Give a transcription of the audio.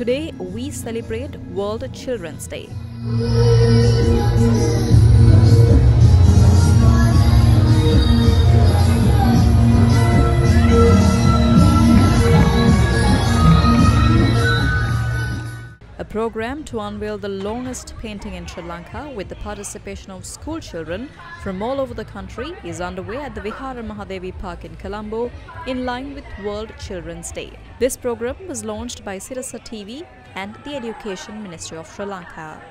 Today, we celebrate World Children's Day. A program to unveil the longest painting in Sri Lanka with the participation of school children from all over the country is underway at the Vihara Mahadevi Park in Colombo in line with World Children's Day. This program was launched by Sirasa TV and the Education Ministry of Sri Lanka.